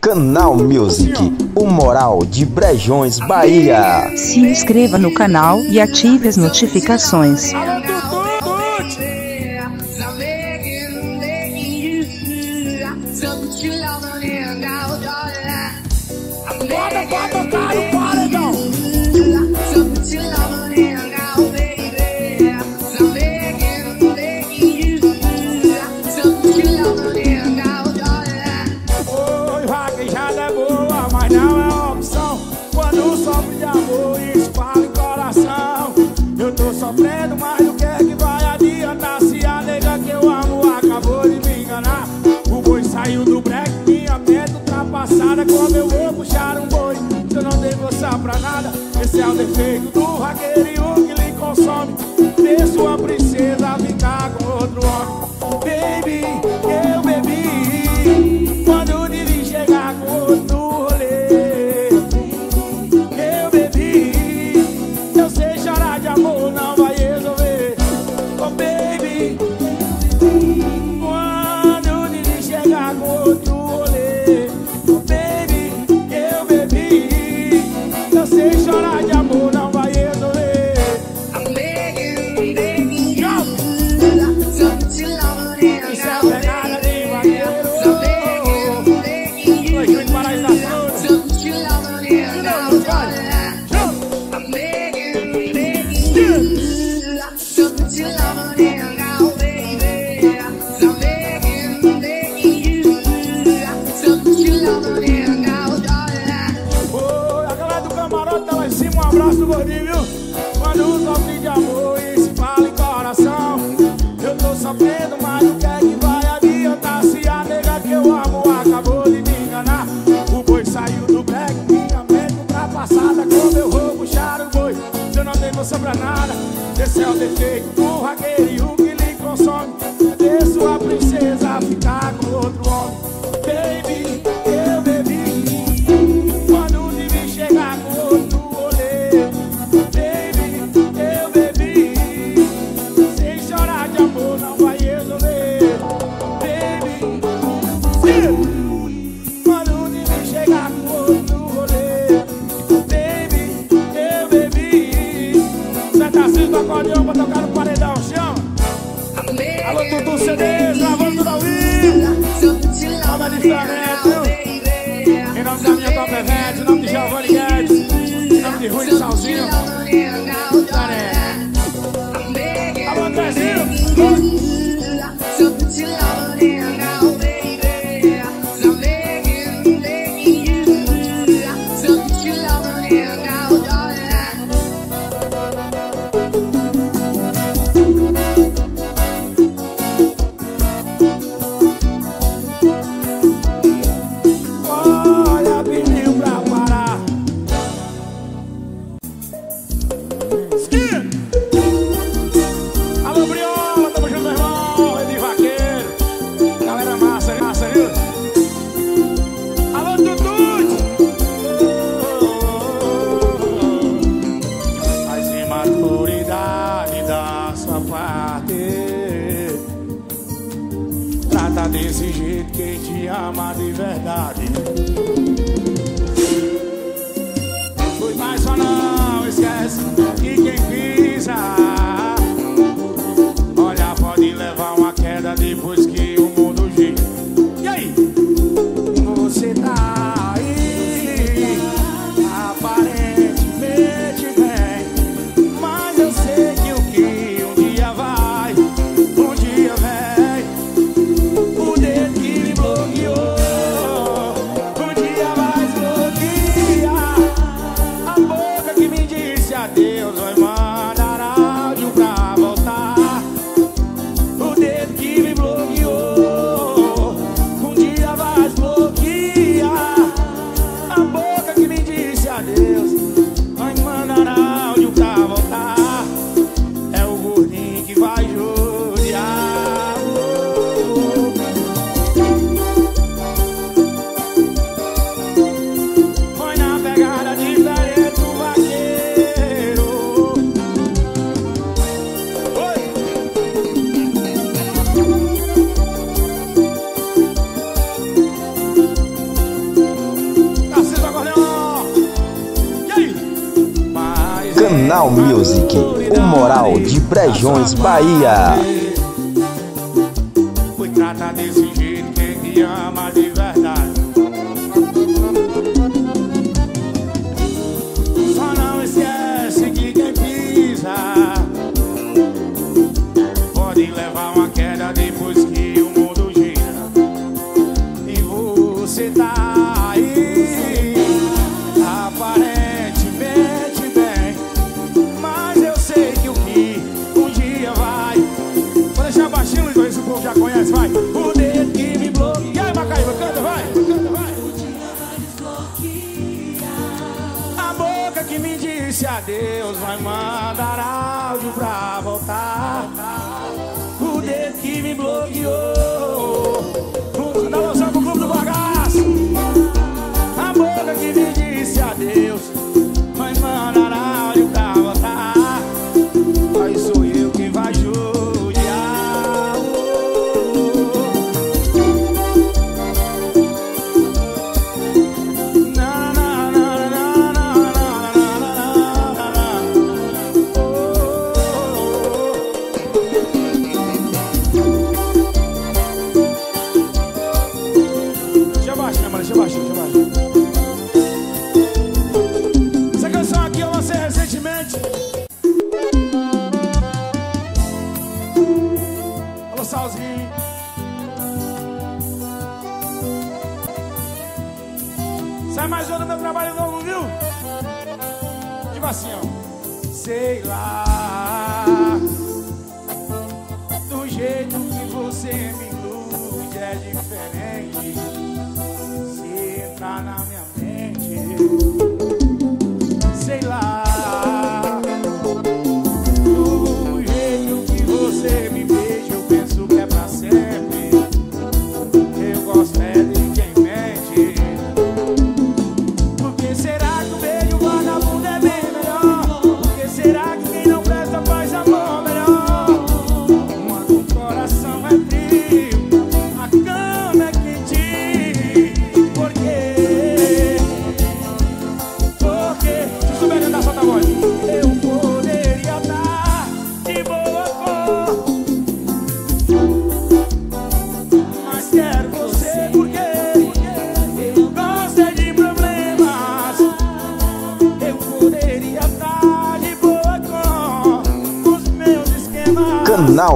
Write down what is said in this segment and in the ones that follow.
Canal Music, o moral de Brejões, Bahia. Se inscreva no canal e ative as notificações. pra nada. Esse é o defeito do raqueiro. cedo, mas o que é que vai adiantar se a nega que eu amo acabou de me enganar? O boi saiu do black, minha mente ultrapassada. Como eu vou puxar o boi se eu não tenho noção pra nada? Esse é o defeito do ragueiro e o que lhe consome é ver sua princesa ficar com outro. fui mais só não esquece. Que quem pisa Bahia. Deus vai mandar áudio pra voltar. O deus que me bloqueou.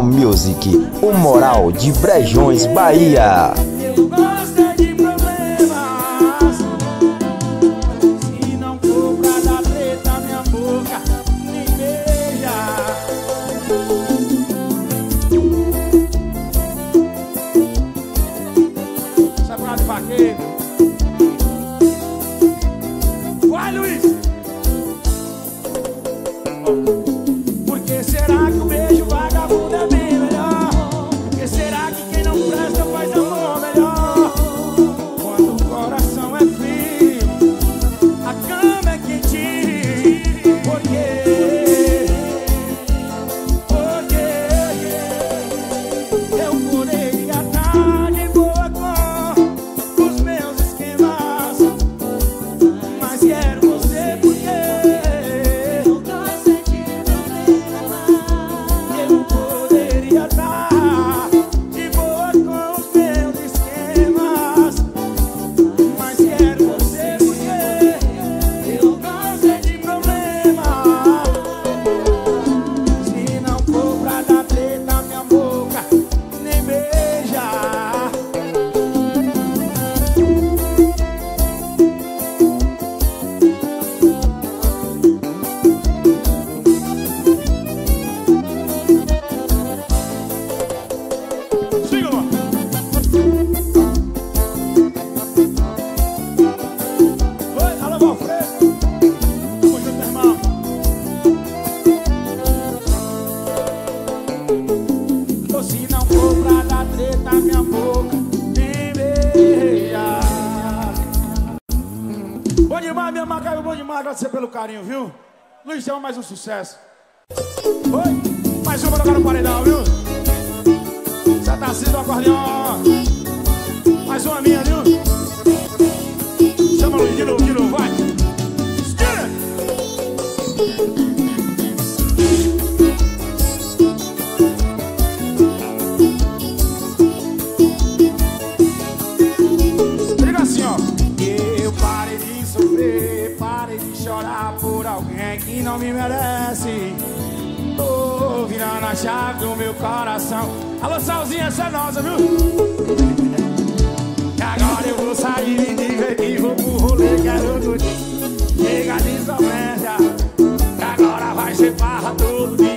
Music, o moral de Brejões, Bahia. pelo carinho, viu? Luizão, mais um sucesso. Oi, mais uma agora no paredão, viu? Já tá assistindo o acordeão. Mais uma minha, viu? Chama Luiz de não me merece. Tô virando a chave do meu coração. Alô, Salzinha, essa é nossa, viu? E agora eu vou sair e dizer que vou pro rolê, curtir. Chega de insolência. E agora vai ser farra todo dia.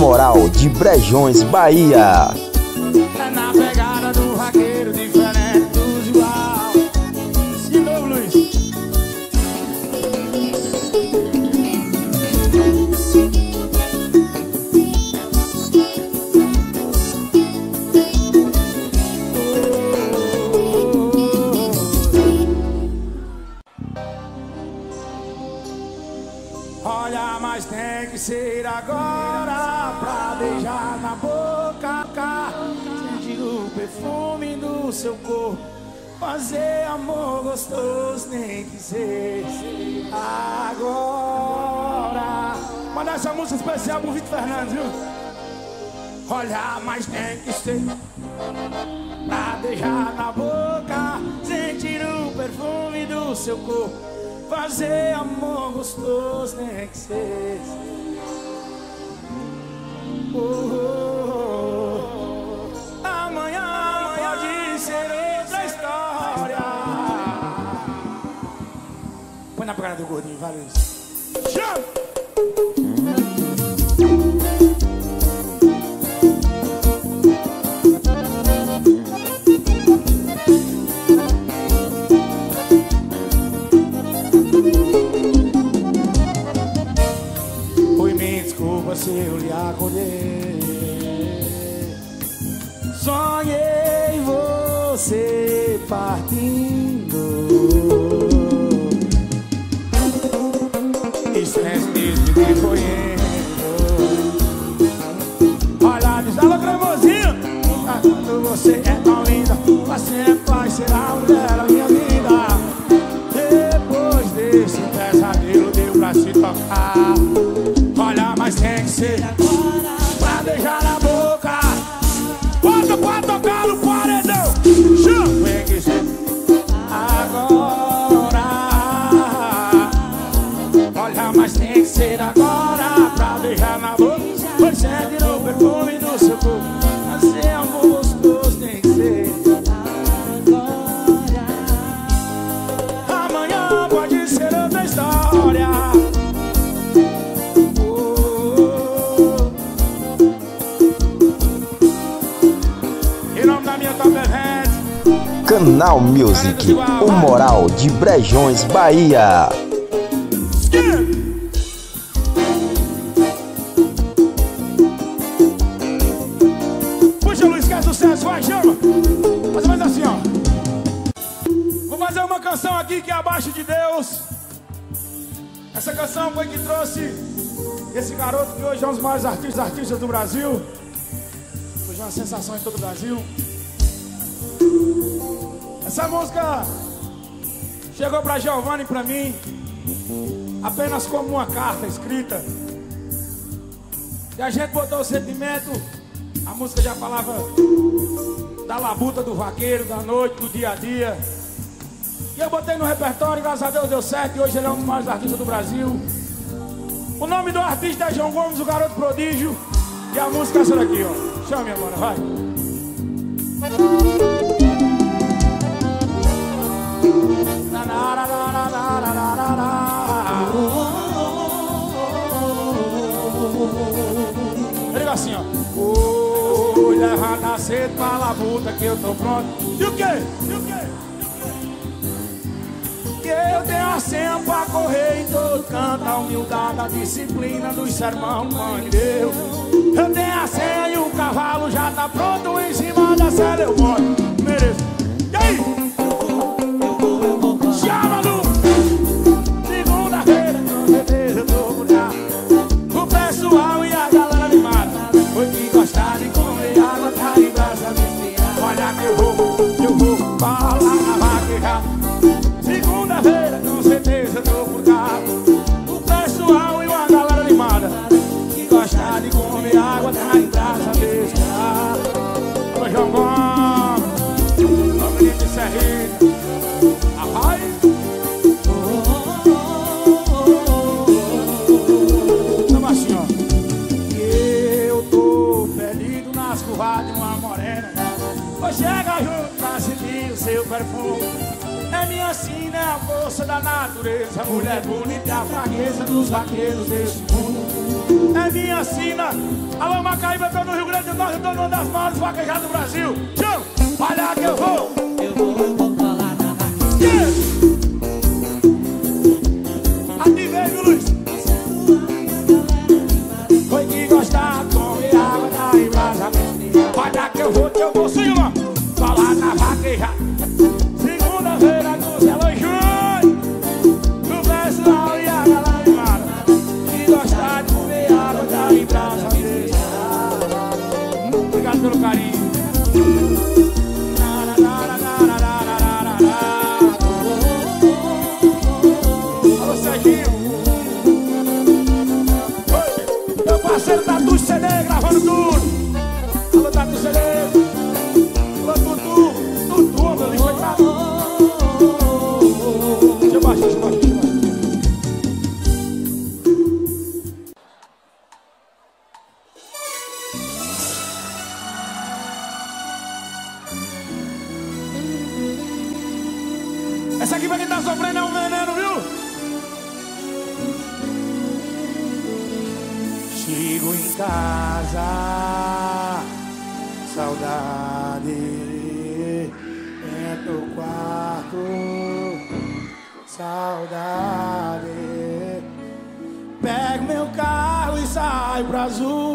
Moral de Brejões, Bahia. Fazer amor gostoso, que ser agora. Mandar essa música especial pro Vitor Fernandes, viu? Olha, mas tem que ser pra beijar na boca, sentir o perfume do seu corpo. Fazer amor gostoso tem que ser. Oh, oh, Obrigado, gordinho. Valeu isso. Oi, me desculpa se eu lhe acolher. Sonhei você partir. Você é tão linda, você vai ser a mulher da minha vida. Depois desse pesadelo, deu pra se tocar. Olha, mas tem que ser pra beijar na boca. Bota pra tocar no paredão. Chama. Tem que ser agora. Olha, mas tem que ser agora pra beijar na Canal Music, o moral de Brejões, Bahia. Puxa, Luiz, quer sucesso, vai, chama! Mais assim, ó. Vou fazer uma canção aqui que é abaixo de Deus. Essa canção foi que trouxe esse garoto que hoje é um dos maiores artistas, artistas do Brasil. Hoje é uma sensação em todo o Brasil. Essa música chegou pra Giovanni e pra mim apenas como uma carta escrita. E a gente botou o sentimento, a música já falava da labuta do vaqueiro, da noite, do dia a dia. E eu botei no repertório, graças a Deus deu certo, e hoje ele é um dos maiores artistas do Brasil. O nome do artista é João Gomes, o garoto prodígio. E a música é essa daqui, ó. Chame agora, vai. Ele assim, ó. Mulher rada cedo a labuta que eu tô pronto. E o quê? E o? Que eu tenho a senha pra correr em todo canto. A humildade, a disciplina dos sermão, mãe de Deus. Eu tenho a senha e o cavalo já tá pronto em cima da cela eu boto. Essa mulher bonita é a fraqueza dos vaqueiros desse mundo. É minha sina. Alô, Macaíba, eu tô no Rio Grande do Norte, eu tô numa das maiores vaquejadas do Brasil. Tchau! Olha que eu vou! azul.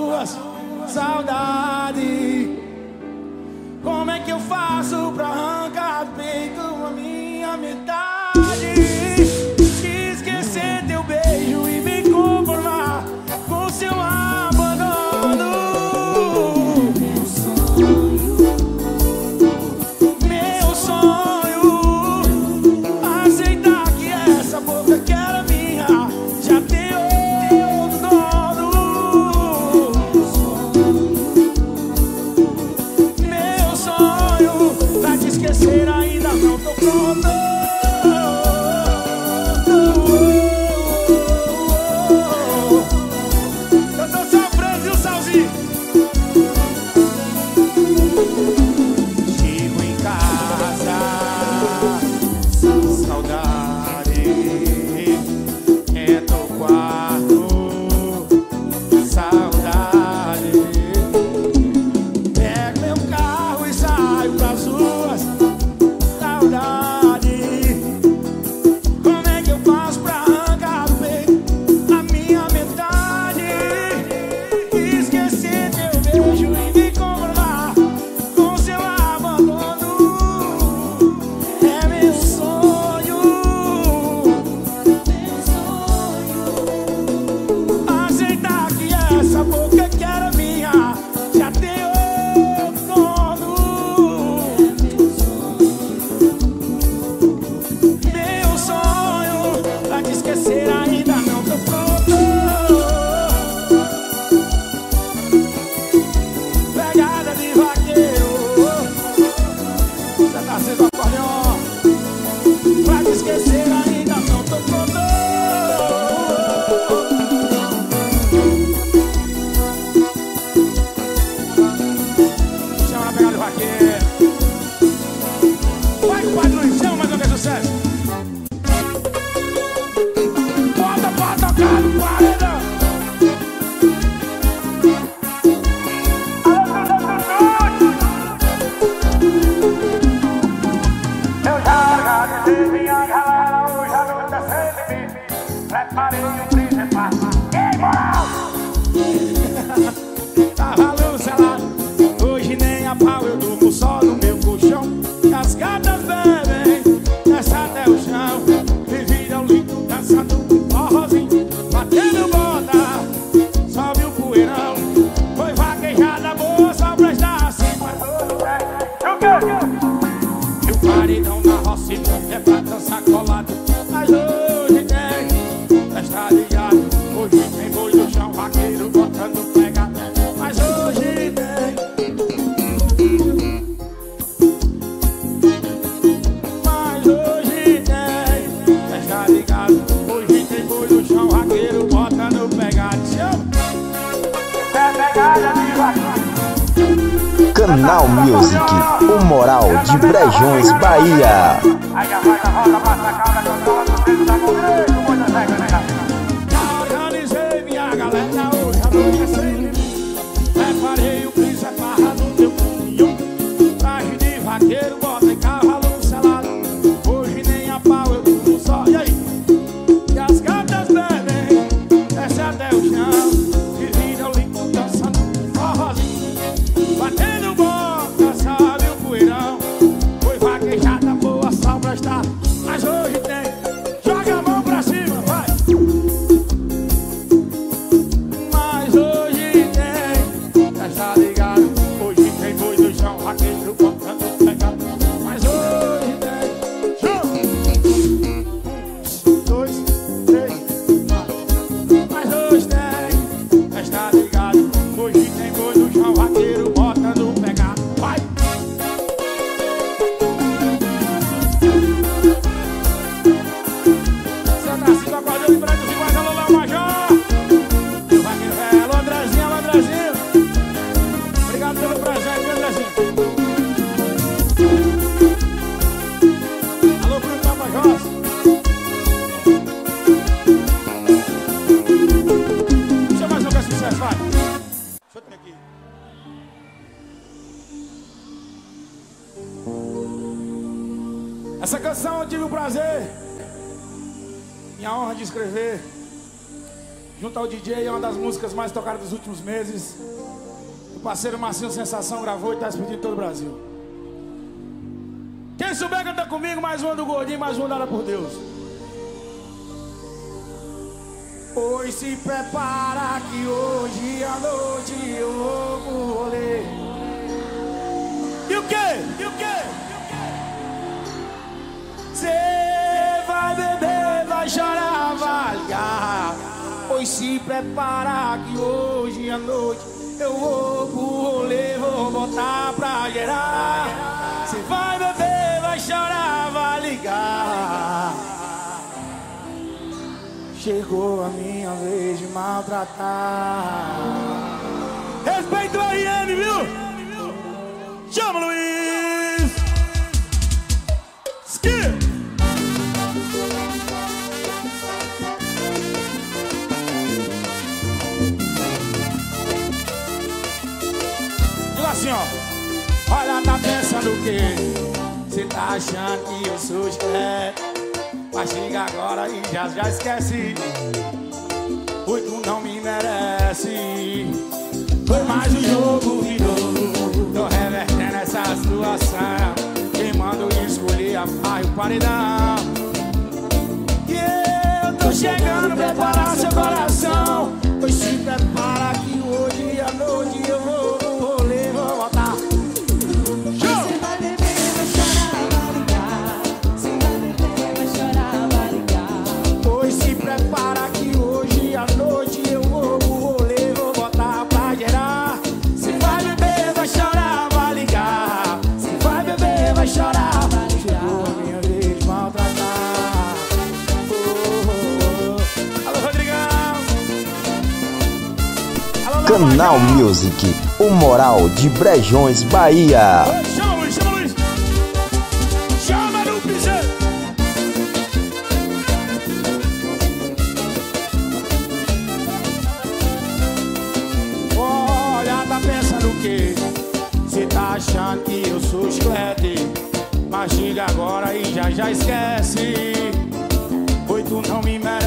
Canal Music, o moral de Brejões, Bahia. Meses. O parceiro Marcinho Sensação gravou e está expedindo em todo o Brasil. Quem souber canta comigo, mais uma do Gordinho, mais uma dada por Deus. Pois se prepara que hoje à noite eu vou pro rolê. E o quê? E o quê? Cê vai Pois se prepara que hoje à noite eu vou pro rolê, vou botar pra gerar. Cê vai beber, vai chorar, vai ligar. Chegou a minha vez de maltratar. Respeito o RN, viu? Chama, Luiz! Skip! Olha, tá pensando o quê? Cê tá achando que eu sou esperto? Mas chega agora e já, já esquece. Oi, tu não me merece. Foi mais um jogo virou. Tô revertendo essa situação. Quem manda eu escolher a o paredão. E eu tô chegando, preparar seu coração. Pois se prepara Canal. Music, o moral de Brejões, Bahia. Chama, Luiz, chama. Chama no piseiro. Olha, tá pensando o quê? Cê tá achando que eu sou chiclete Mas diga agora e já já esquece Oi, tu não me merece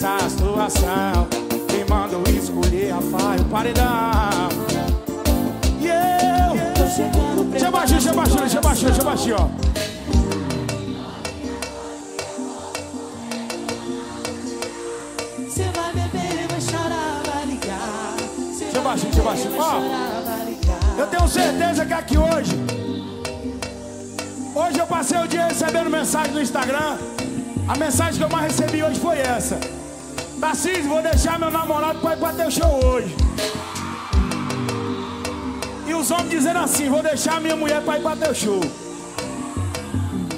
essa situação Me mandou escolher a faia o paredão E eu Tô chegando, eu baixar, deixa eu baixar, deixa eu baixar, ó Você vai beber, vai chorar, vai ligar. Você Deixa Ó. chorar, vai ligar. Eu tenho certeza que aqui hoje Hoje eu passei o dia recebendo mensagem no Instagram A mensagem que eu mais recebi hoje foi essa Tarcísio, vou deixar meu namorado pra ir pra teu show hoje E os homens dizendo assim, vou deixar minha mulher pra ir pra teu show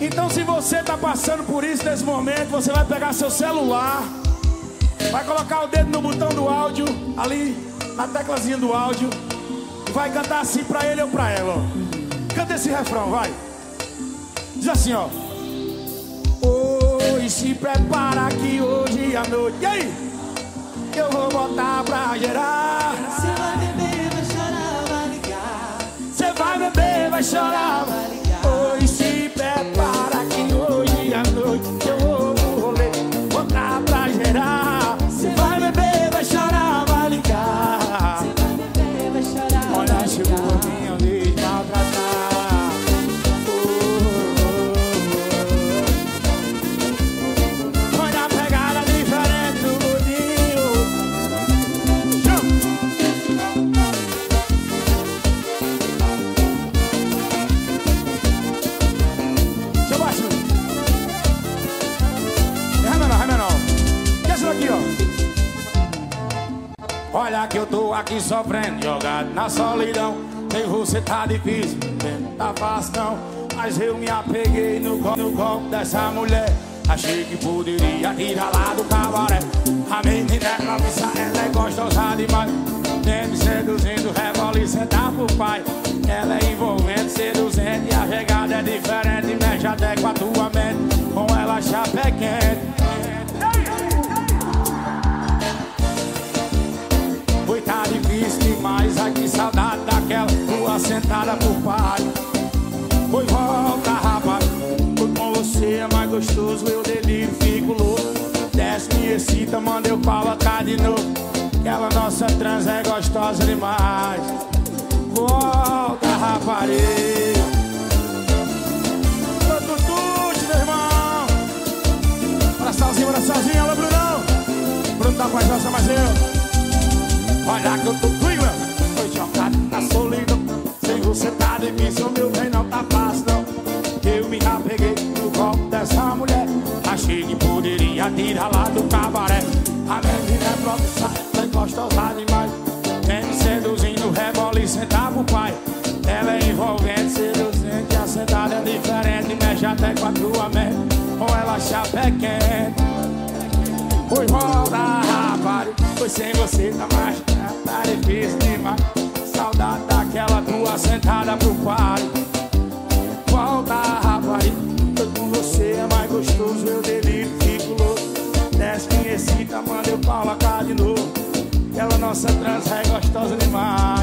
Então se você tá passando por isso nesse momento Você vai pegar seu celular Vai colocar o dedo no botão do áudio, ali, na teclazinha do áudio. E vai cantar assim pra ele ou pra ela, ó. Canta esse refrão, vai. Diz assim, ó. Oi, se prepara que hoje à noite. E aí? Eu vou botar pra gerar. Você vai beber, vai chorar, vai ligar. Você vai beber, vai chorar. Oi, aqui sofrendo, jogado na solidão. Sem você tá difícil, não tá não. Mas eu me apeguei no colo, no colo dessa mulher. Achei que poderia tirar lá do cabaré. A menina é promissa, ela é gostosa demais. Vem me seduzindo, rebola e sentar pro pai. Ela é envolvente, seduzente a pegada é diferente. Mexe até com a tua mente, com ela chapa é quente. Demais, ai que saudade daquela tua sentada por pai. Foi volta, rapaz, foi com você é mais gostoso, eu delírio, fico louco. Desce, me excita, manda eu colocar de novo. Aquela nossa trans é gostosa demais. Volta, rapariga. Ô, Tutute, meu irmão. Bora sozinho, alô, Brunão. Bruno tá com a jossa, mas eu. Olha que eu tô solidão. Sem você tá difícil, meu bem, não tá fácil, não. Eu me apeguei no copo dessa mulher. Achei que poderia tirar lá do cabaré. A menina é profissão, ela é gostosa demais. Vem me seduzindo, rebola e sentar pro pai. Ela é envolvente, seduzente, a sentada é diferente. Mexe até com a tua mente. Com ela chapa é. Foi volta, rapaz, foi sem você tá mais tá difícil demais. Nossa trança é gostosa demais.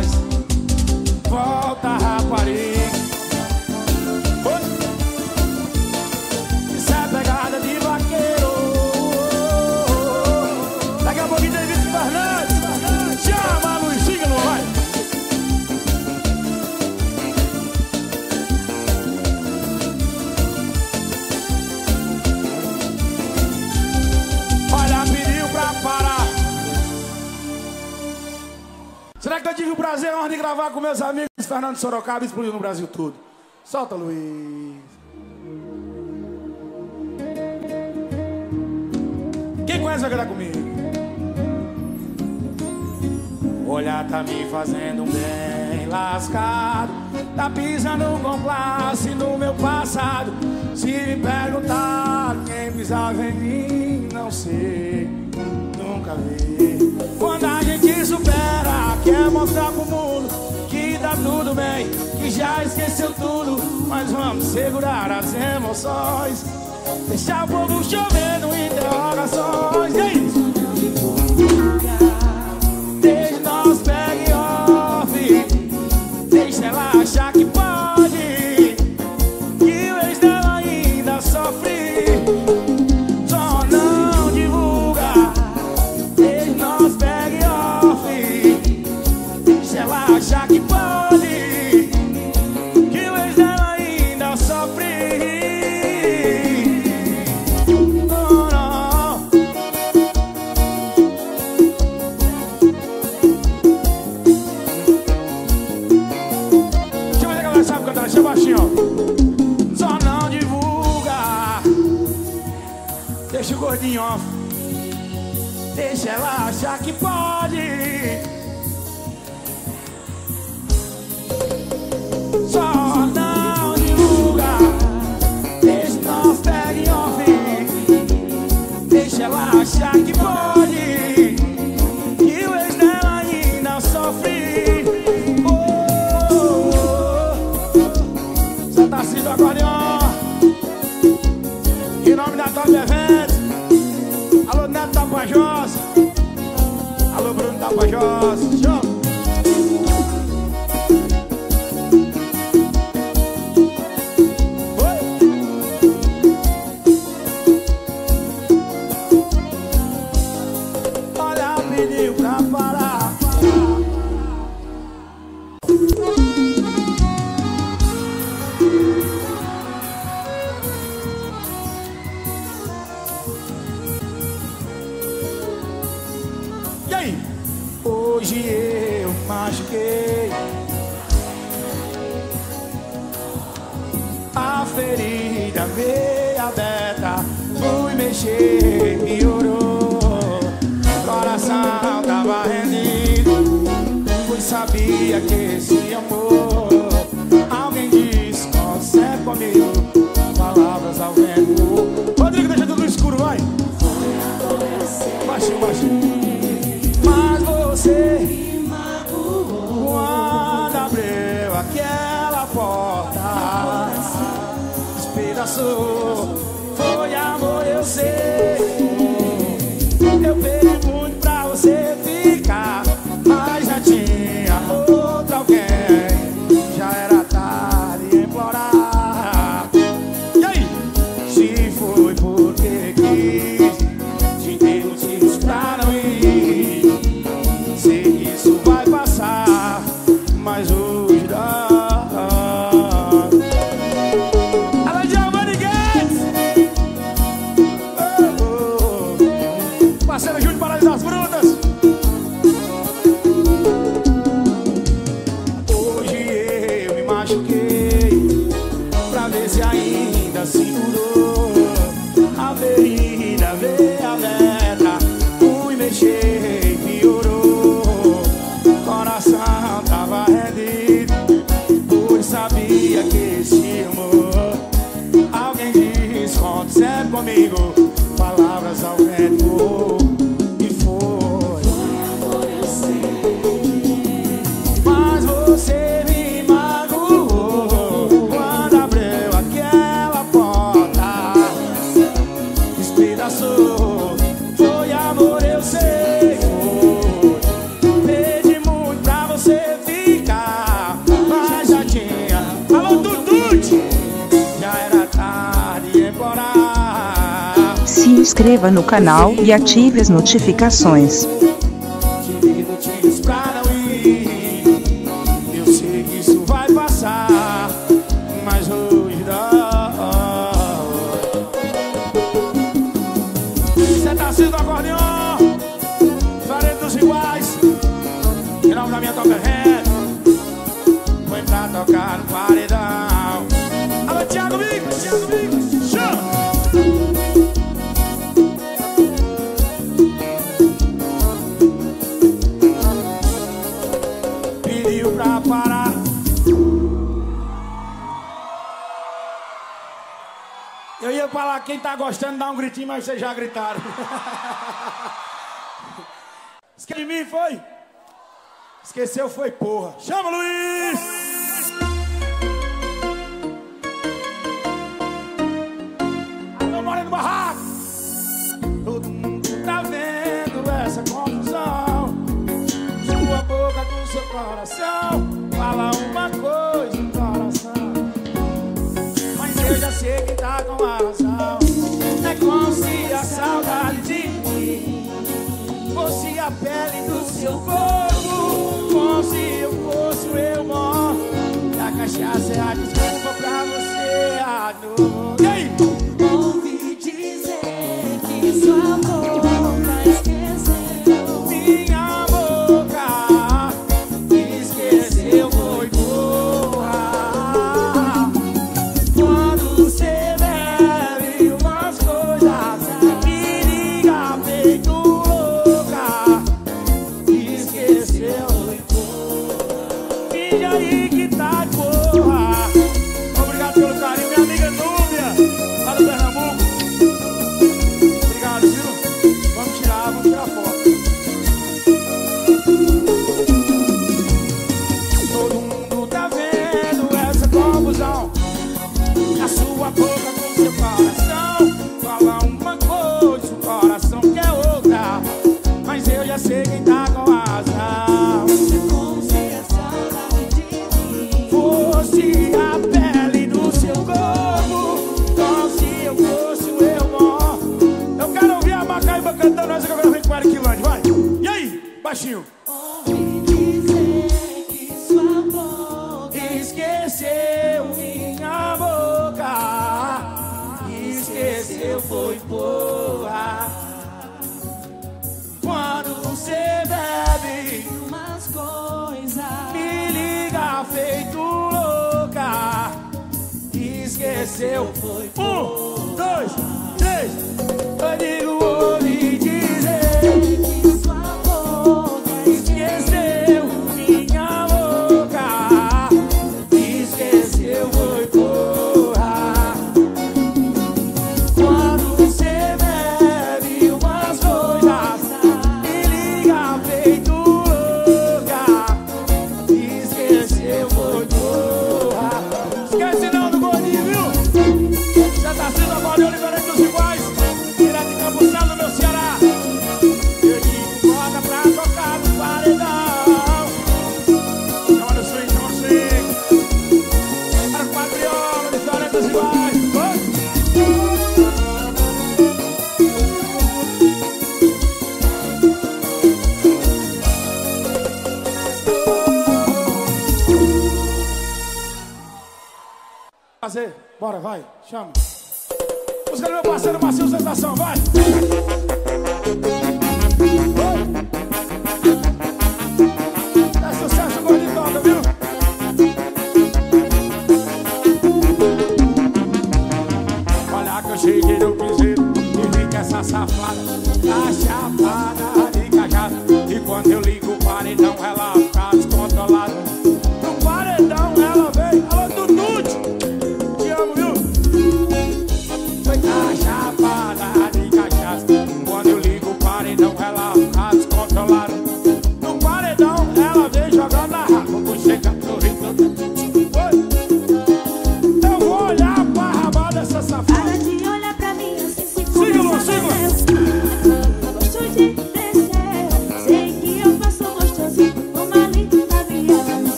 Honra de gravar com meus amigos Fernando Sorocaba explodiu no Brasil todo? Solta, Luiz. Quem conhece vai cantar comigo? Olha, tá me fazendo bem lascado Tá pisando com classe no meu passado. Se me perguntar quem pisava em mim Não sei, nunca vi. Quando a gente supera, quer mostrar pro mundo Que tá tudo bem, que já esqueceu tudo. Mas vamos segurar as emoções. Deixar o povo chovendo interrogações. E aí? Deixa nós pegue So. inscreva no canal e ative as notificações. Iguais. Minha toca Foi pra tocar no falar quem tá gostando, dá um gritinho, mas vocês já gritaram. esqueci mim, foi? Esqueceu, foi porra. Chama, Luiz! Eu moro no barraco. Todo mundo tá vendo essa confusão. Sua boca com seu coração. Fala uma coisa, coração. Mas eu já sei que tá com a razão fosse a saudade, de mim, fosse a pele do seu corpo, fosse eu fosse o eu mor. Da cachaça é a desculpa pra você adorar.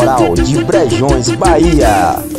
O moral de Brejões, Bahia.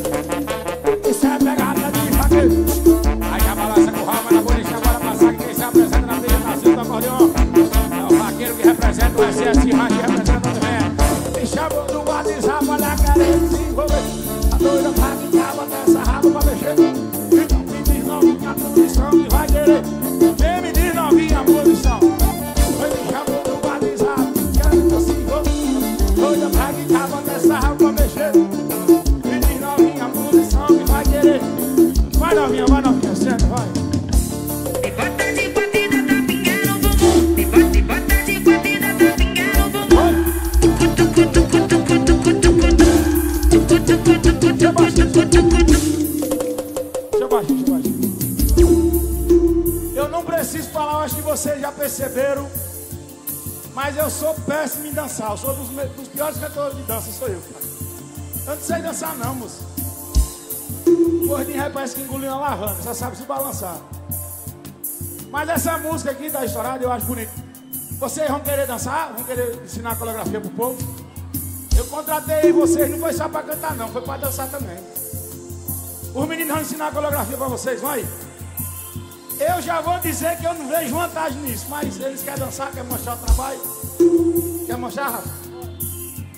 Da estourada eu acho bonita. Vocês vão querer dançar? Vão querer ensinar coreografia pro povo? Eu contratei vocês, não foi só pra cantar não, foi pra dançar também. Os meninos vão ensinar a coreografia pra vocês, aí. Eu já vou dizer que eu não vejo vantagem nisso, mas eles querem dançar, querem mostrar o trabalho. Quer mostrar, Rafa?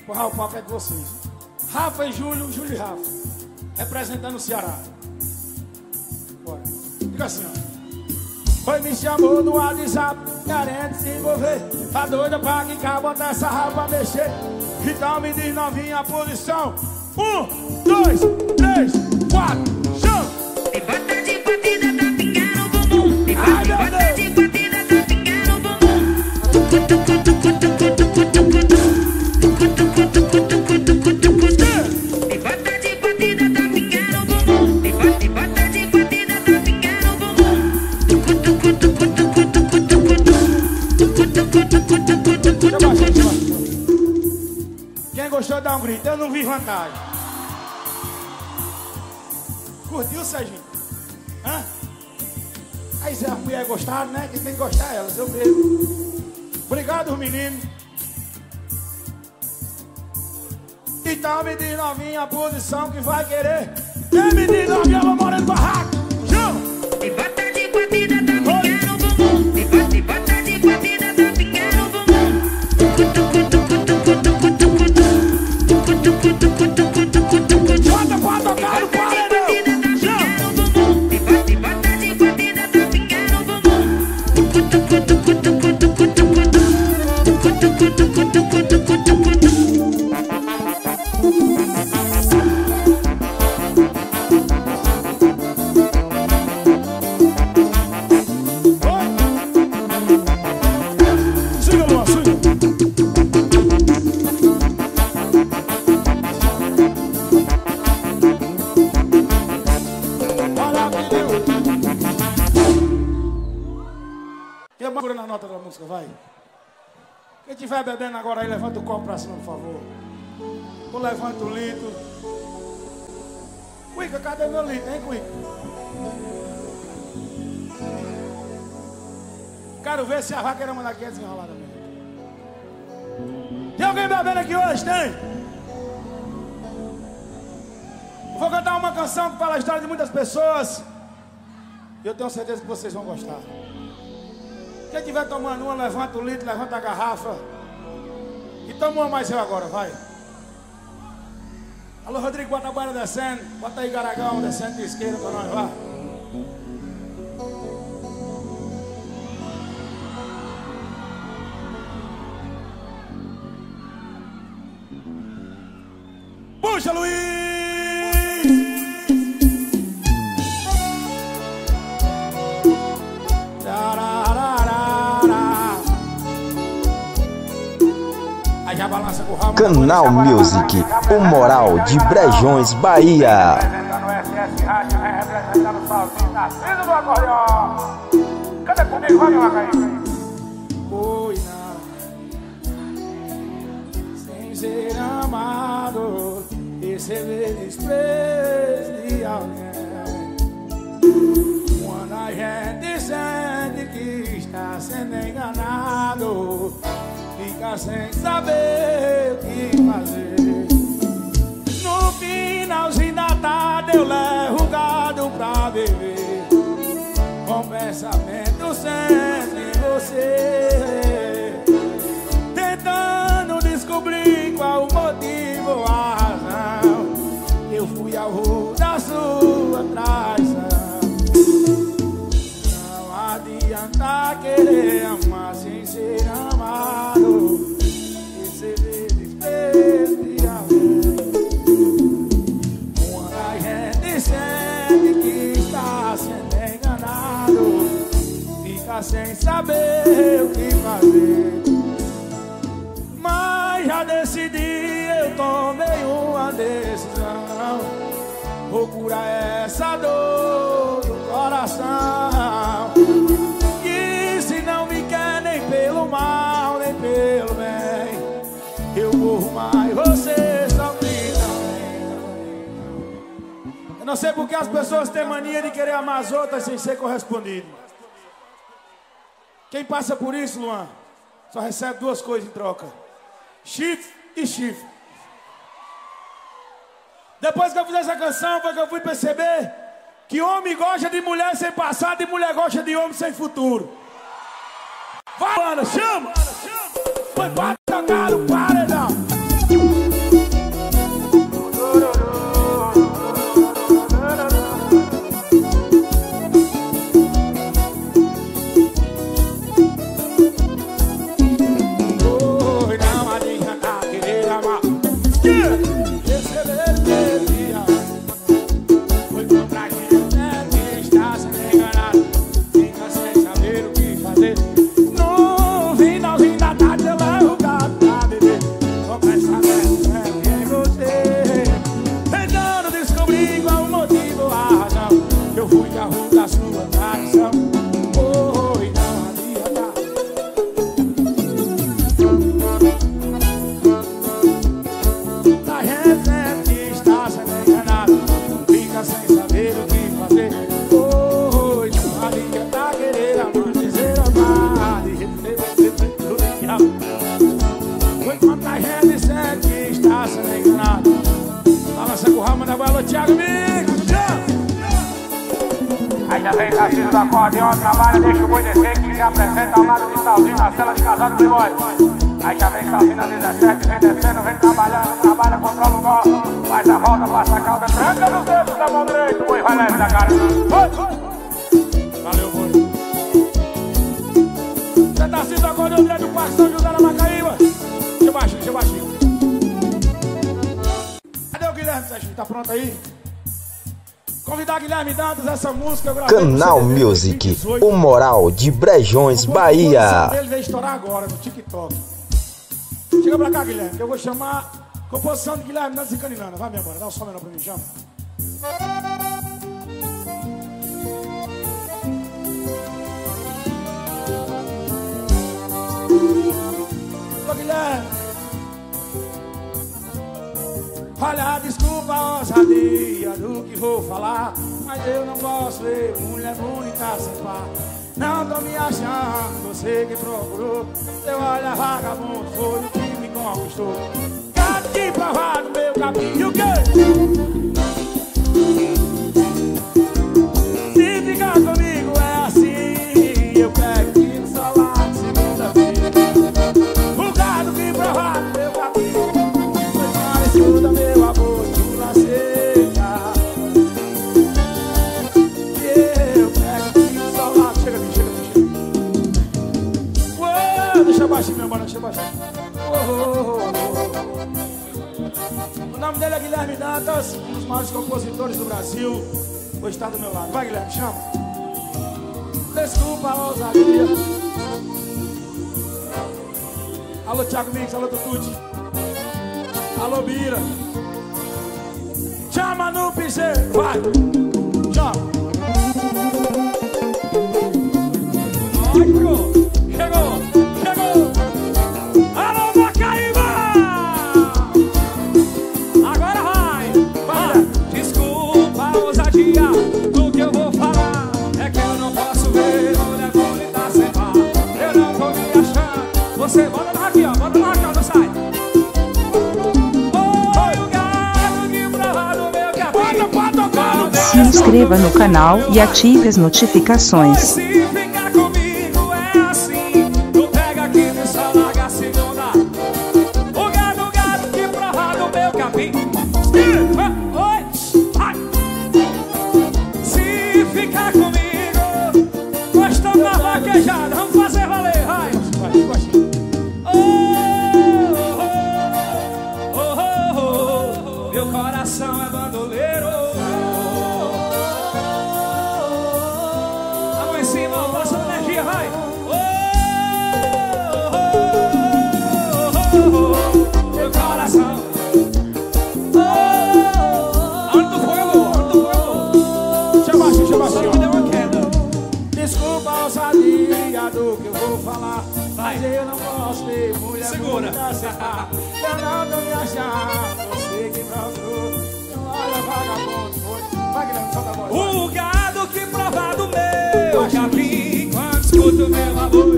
Porra, o papo é de vocês. Rafa e Júlio, Júlio e Rafa. Representando o Ceará. Bora. Fica assim, ó. Foi me chamou no WhatsApp, querendo se envolver. Tá doida pra quicar, botar essa raba pra mexer. Então me diz novinha a posição. Um, dois, três, quatro, Curtiu, Serginho? Hã? Aí se as mulheres gostaram, né? Quem tem que gostar é elas, eu mesmo. Obrigado, meninos. Então me diz novinha a posição que vai querer. Quem me diz novinha, vou morar no barraco. Procura na nota da música, vai. Quem estiver bebendo agora aí, levanta o copo pra cima, por favor. Ou levanta o litro. Cuica, cadê meu litro, hein, Cuica? Quero ver se a vaqueira manda aqui desenrolar também. Tem alguém bebendo aqui hoje? Tem? Vou cantar uma canção que fala a história de muitas pessoas. E eu tenho certeza que vocês vão gostar. Quem estiver tomando uma, levanta o litro, levanta a garrafa. E toma uma mais eu agora, vai. Alô, Rodrigo Guanabara descendo. Bota aí Garagão descendo de esquerda pra nós, vai. Puxa, Luiz! Canal Music, o moral de Brejões, Bahia. Comigo. Oi, não. Sem ser amado, receber desprezo de alguém. Quando a gente sente que está sendo enganado, fica sem saber o que fazer. No finalzinho da tarde eu levo gado pra beber Com pensamento sempre em você saber o que fazer. Mas já decidi, eu tomei uma decisão. Vou curar essa dor do coração. E se não me quer nem pelo mal, nem pelo bem, eu vou mais você. Eu não sei porque as pessoas têm mania de querer amar as outras sem ser correspondido. Quem passa por isso, Luan, só recebe duas coisas em troca: chifre e chifre. Depois que eu fiz essa canção, foi que eu fui perceber que homem gosta de mulher sem passado e mulher gosta de homem sem futuro. Vai, Ana, chama! Foi para tocar o Canal Music, 2018. o moral de Brejões, Bahia. dele veio estourar agora no TikTok. Chega pra cá, Guilherme, que eu vou chamar composição de Guilherme Dantas e Caninana. Vai, minha embora, dá o som menor pra mim, chama. Ô, Guilherme. Olha, desculpa a ousadia do que vou falar eu não posso ver mulher bonita sem par Não tô me achando, você que procurou Seu olhar vagabundo foi o que me conquistou Quero te provar no meu caminho o quê? Maiores compositores do Brasil. Hoje está do meu lado. Vai, Guilherme, chama. Desculpa a ousadia. Alô, Thiago Mix, alô, Tututi. Alô, Bira. Chama no piseiro, vai. Inscreva no canal e ative as notificações. Do que eu vou falar. Vai. Mas eu não posso ter mulher Segura. bonita. Eu não tô me achando. Você que procurou. Não olha vagabundo. Foi. Vai, Guilherme, solta a voz. O gado que prova do meu capim Quando escuto meu amor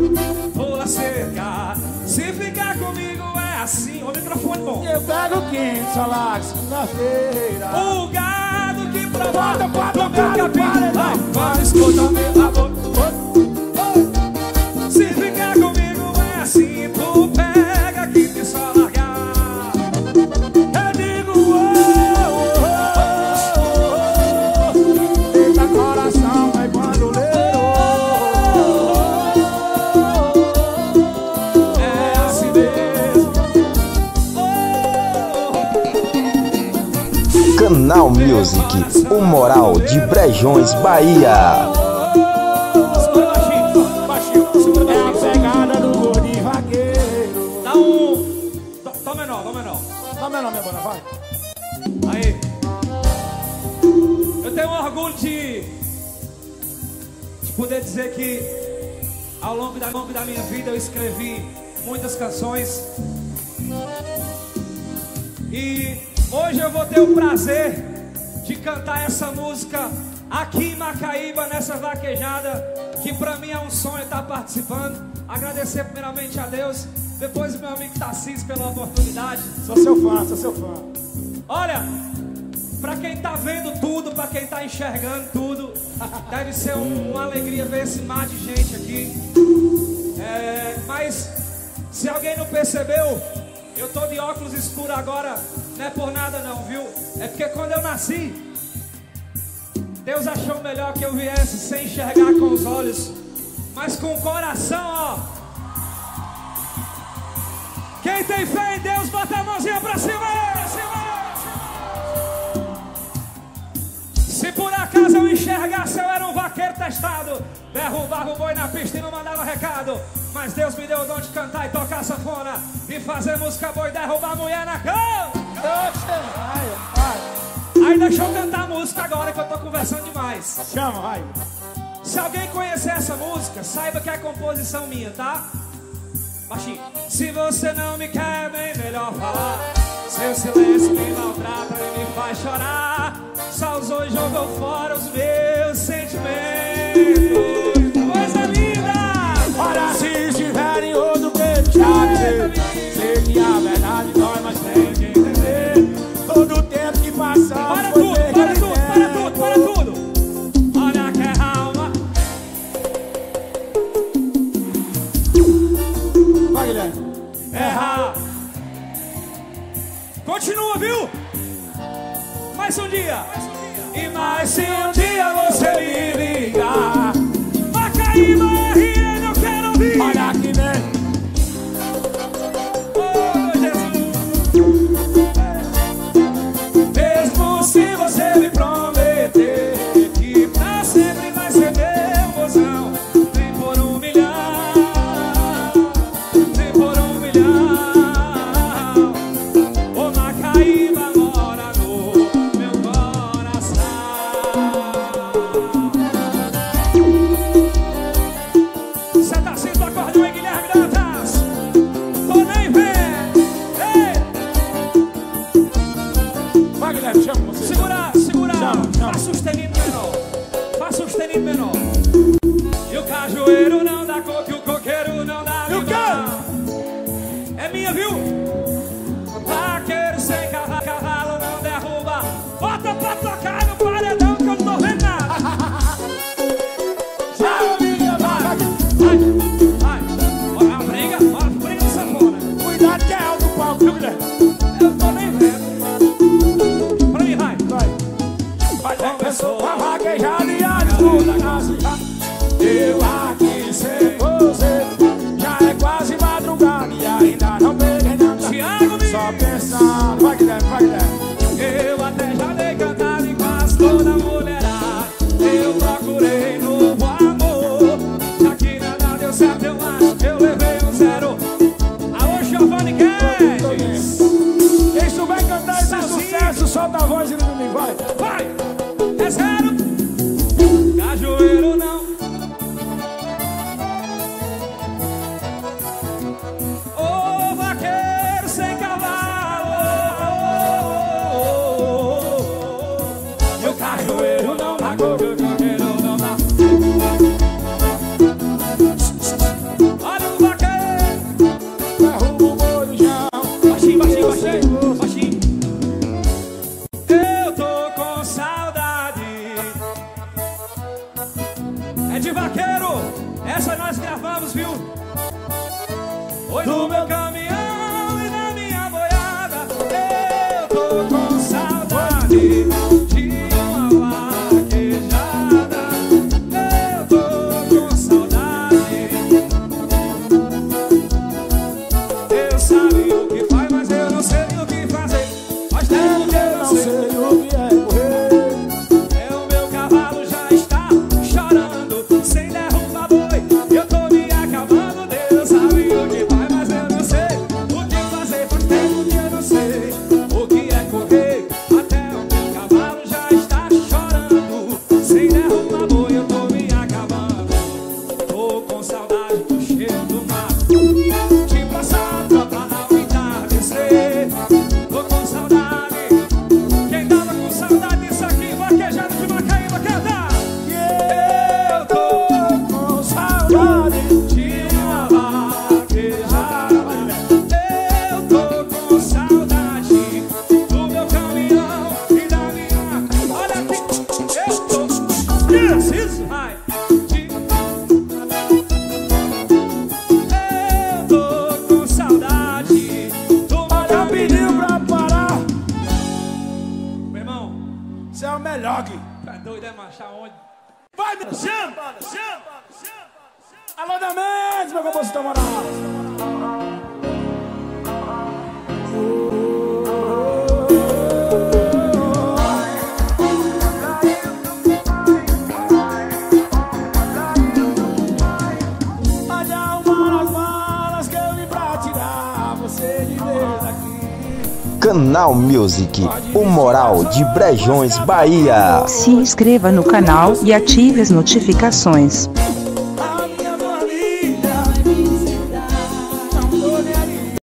Pula cerca Se ficar comigo é assim O microfone bom Eu pego quente, só lá segunda-feira. O gado que prova Bota, meu capim Vai. Quando escuto meu amor Canal Music, o moral de Brejões, Bahia. É a pegada do gordinho vaqueiro. Dá um. Dó, dó menor, dó menor. Dá meu nome, banda, vai. Aí. Eu tenho orgulho de. de poder dizer que ao longo da, longo da minha vida eu escrevi muitas canções. E hoje eu vou ter o prazer de cantar essa música aqui em Macaíba, nessa vaquejada, que pra mim é um sonho estar participando. Agradecer primeiramente a Deus, depois o meu amigo Tarcísio pela oportunidade. Sou seu fã, sou seu fã. Olha, pra quem tá vendo tudo, pra quem tá enxergando tudo, deve ser um- uma alegria ver esse mar de gente aqui. É, mas se alguém não percebeu, eu tô de óculos escuros agora, não é por nada não, viu? É porque quando eu nasci, Deus achou melhor que eu viesse sem enxergar com os olhos, mas com o coração, ó. Quem tem fé em Deus, bota a mãozinha pra cima! Pra cima! Se por acaso eu enxergasse, eu era um vaqueiro testado. Derrubava o boi na pista e não mandava recado. Mas Deus me deu o dom de cantar e tocar sanfona. E fazer música boa e derrubar a mulher na cama. Aí deixa eu cantar a música agora que eu tô conversando demais. Chama, vai. Se alguém conhecer essa música, saiba que é composição minha, tá? Baixinho. Se você não me quer, bem melhor falar. Seu silêncio me maltrata e me faz chorar. Só usou e jogou fora os meus sentimentos. Coisa linda! Para se estiverem outro que dizer. Sei que a Para tudo, para tudo, para tudo, para tudo! Olha que é alma. Vai, Guilherme. errar. Continua, viu? Mais um dia. E mais se um dia você me ligar. Macaíba RN, eu quero ouvir. Olha Moral Music, o Moral de Brejões, Bahia. Se inscreva no canal e ative as notificações.